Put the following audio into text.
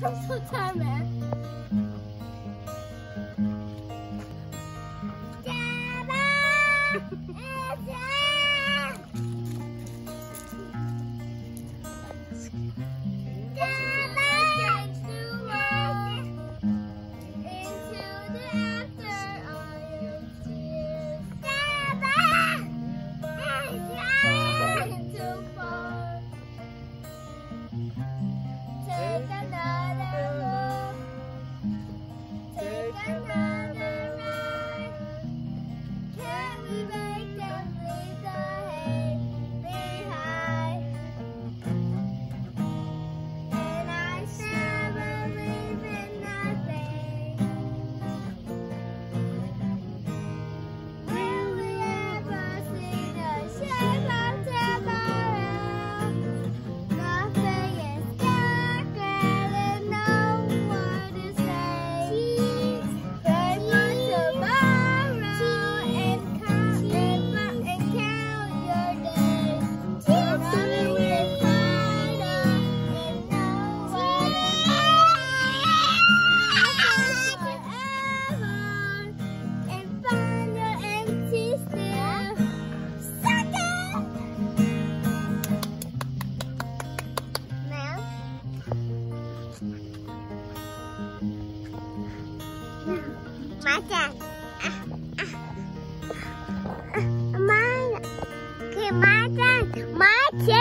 快出家门麻将。啊啊妈呀给麻将麻钱